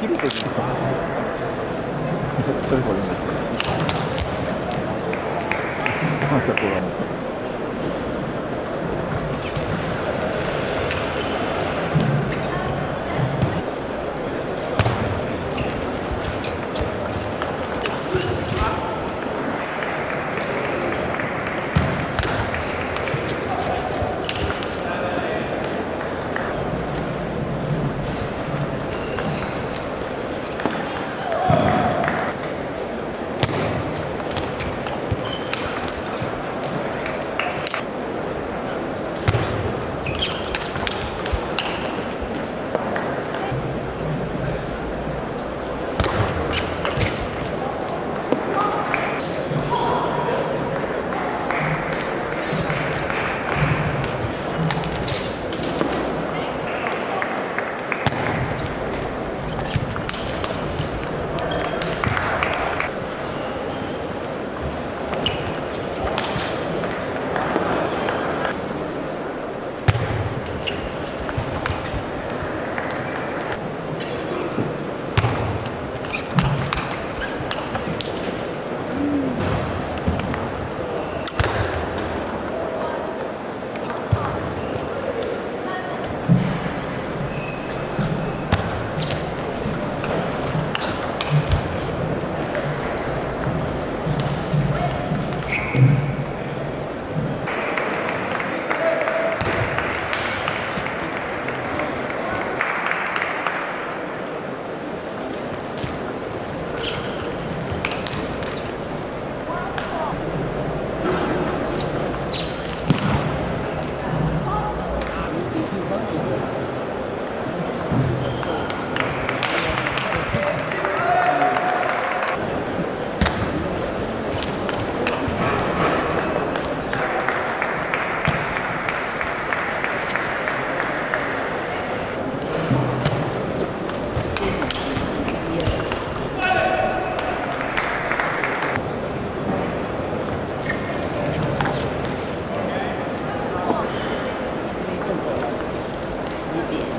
切れてるんですよ。それこれです。またこれも。一点。